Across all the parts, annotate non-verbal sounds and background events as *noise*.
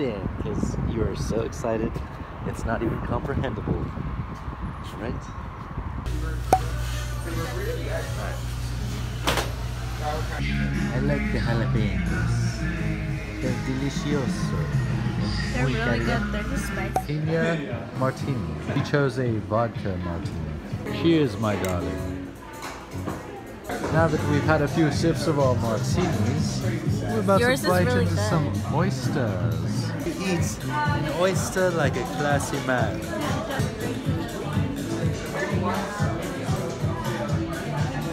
understand because you are so excited. It's not even comprehensible. Right? I like the jalapenos. They're delicioso. They're Muy really good. They're just spicy. Pina Martini. He chose a vodka martini. Cheers, my darling. Now that we've had a few sips of our martinis, we're about Yours to bite really into good. some oysters. He eats an oyster like a classy man.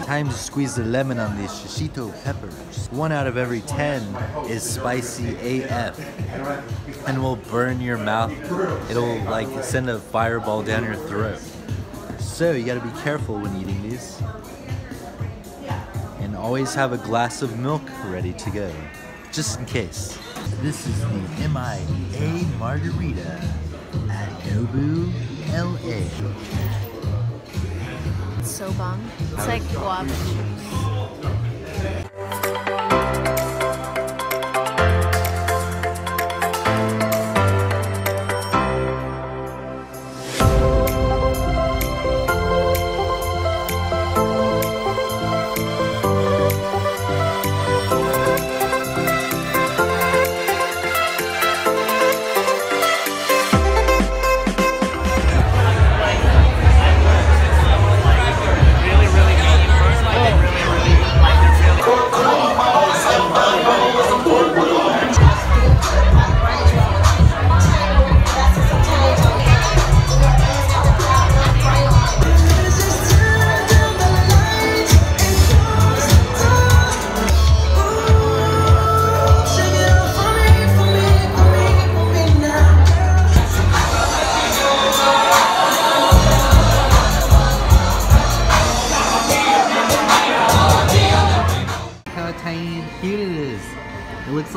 Time to squeeze the lemon on these shishito peppers. One out of every ten is spicy AF and will burn your mouth. It'll like send a fireball down your throat. So you gotta be careful when eating these. Always have a glass of milk ready to go, just in case. This is the MIA Margarita at Nobu, LA. It's so bomb. It's like guava juice.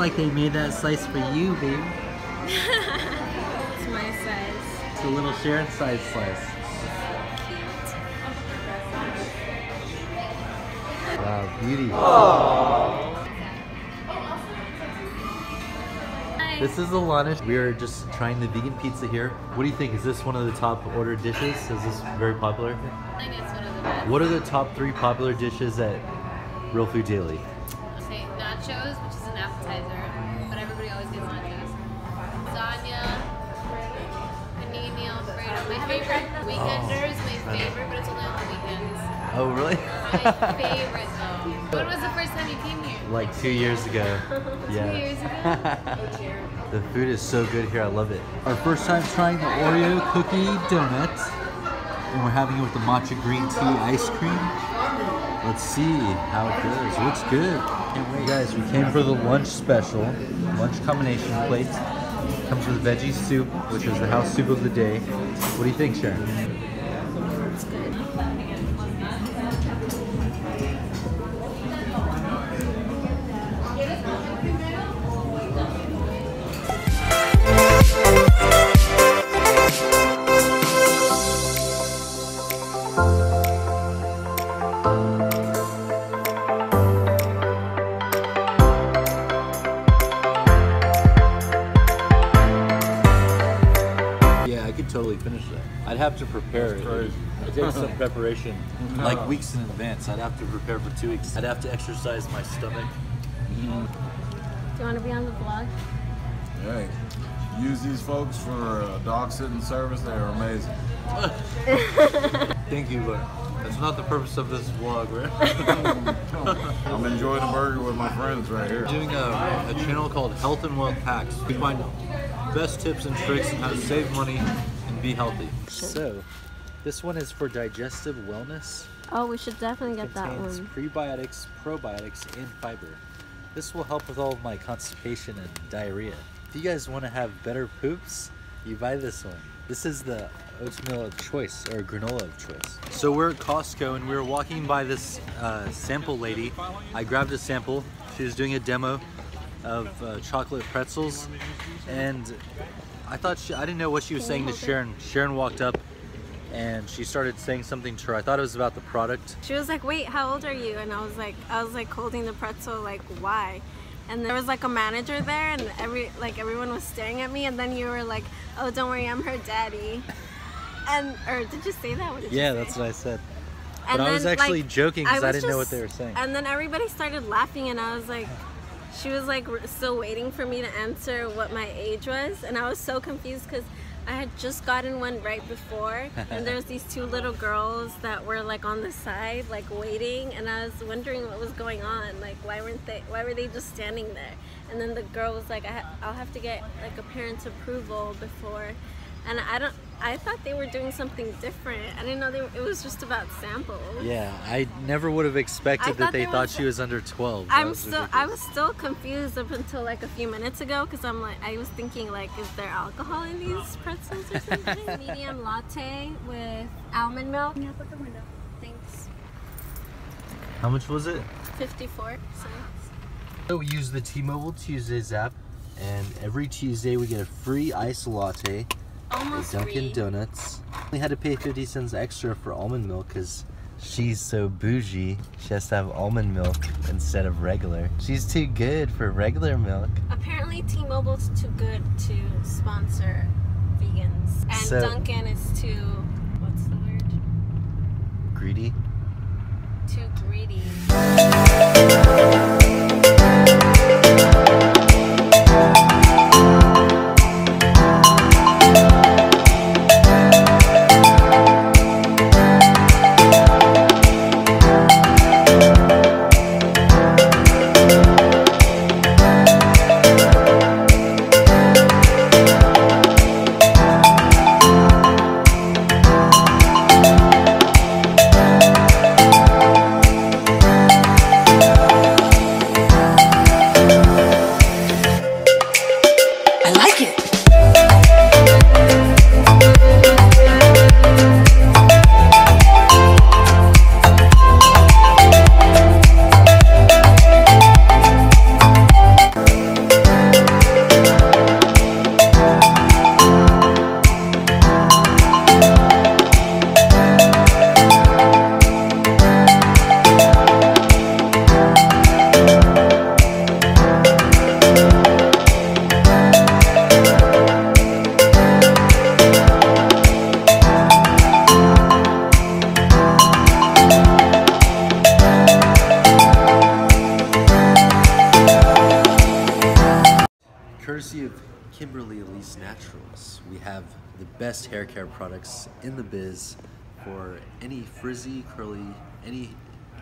Like they made that slice for you, babe. It's my size. It's a little Sharon size slice. Cute. Wow, beauty. Hi. This is Alana. We are just trying the vegan pizza here. What do you think? Is this one of the top ordered dishes? Is this very popular? I think it's one of the best. What are the top three popular dishes at Real Food Daily? say nachos, which is appetizer, but everybody always gets nachos. Lasagna, panini alfredo. My favorite weekenders, my favorite, but it's only on the weekends. Oh, really? My *laughs* favorite though. When was the first time you came here? like two years ago. *laughs* Yeah. Two years ago. *laughs* the food is so good here. I love it. Our first time trying the Oreo cookie donut, and we're having it with the matcha green tea ice cream. Let's see how it goes. Looks good. Can't wait. Guys, we came for the lunch special, lunch combination plate. Comes with veggie soup, which is the house soup of the day. What do you think, Sharon? Could totally finish that. I'd have to prepare it. It takes some *laughs* preparation, *laughs* like weeks in advance. I'd have to prepare for two weeks. I'd have to exercise my stomach. Do you want to be on the vlog? Hey, use these folks for uh, dog sitting service. They are amazing. *laughs* Thank you, but that's not the purpose of this vlog, right? I'm enjoying the burger with my friends right here. I'm doing a, a channel called Health and Wealth Hacks. We find best tips and tricks on how to save money and be healthy. So, this one is for digestive wellness. Oh, we should definitely get that contains one. prebiotics, probiotics, and fiber. This will help with all of my constipation and diarrhea. If you guys want to have better poops, you buy this one. This is the oatmeal of choice or granola of choice. So we're at Costco and we were walking by this uh, sample lady. I grabbed a sample. She was doing a demo of uh, chocolate pretzels, and I thought she, I didn't know what she was saying to? Sharon. Sharon walked up and she started saying something to her. I thought it was about the product. She was like, "Wait, how old are you?" And I was like, I was like holding the pretzel, like, why? and there was like a manager there, and every like everyone was staring at me, and then you were like, "Oh, don't worry, I'm her daddy." And or did you say that? Yeah, that's what I said. And But I was then, actually like, joking because I, was didn't know what they were saying. And then everybody started laughing, and I was like, she was like still waiting for me to answer what my age was, and I was so confused because I had just gotten one right before, and there was these two little girls that were like on the side, like waiting, and I was wondering what was going on. Like, why weren't they? Why were they just standing there? And then the girl was like, I ha- "I'll have to get like a parent's approval before." And I don't. I thought they were doing something different. I didn't know they. It was just about samples. Yeah, I never would have expected I that thought they thought was- she was under 12. That I'm was still I was still confused up until like a few minutes ago because I'm like I was thinking like is there alcohol in these pretzels or something? *laughs* Medium latte with almond milk. Yeah, look the window. Thanks. How much was it? 54 cents. So we use the T-Mobile Tuesdays app, and every Tuesday we get a free ice latte at Almost Dunkin'. Donuts. We had to pay 50 cents extra for almond milk because she's so bougie. She has to have almond milk instead of regular. She's too good for regular milk. Apparently T-Mobile's too good to sponsor vegans, and So- Dunkin' is too what's the word? Greedy. Too greedy. Have the best hair care products in the biz for any frizzy, curly, any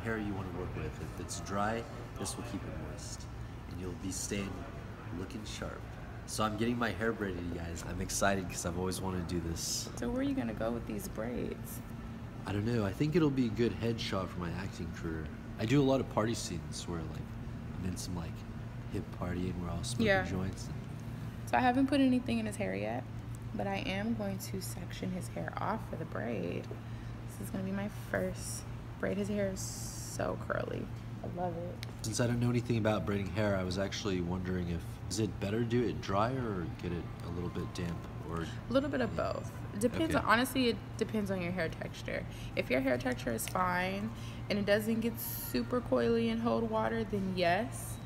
hair you want to work with. If it's dry, this will keep it moist, and you'll be staying looking sharp. So I'm getting my hair braided, you guys. I'm excited because I've always wanted to do this. So where are you gonna go with these braids? I don't know. I think it'll be a good headshot for my acting career. I do a lot of party scenes where like I'm in some like hip partying where I'll smoke Yeah. joints. And, So I haven't put anything in his hair yet, but I am going to section his hair off for the braid. This is gonna be my first braid. His hair is so curly. I love it. Since I don't know anything about braiding hair, I was actually wondering if is it better to do it dry or get it a little bit damp or A little bit of both. Depends Okay. on honestly it depends on your hair texture. If your hair texture is fine and it doesn't get super coily and hold water, then yes.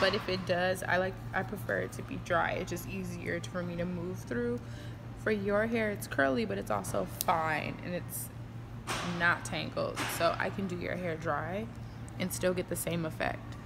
But if it does, I like I prefer it to be dry. It's just easier for me to move through. For your hair, it's curly, but it's also fine and it's not tangled. So I can do your hair dry and still get the same effect.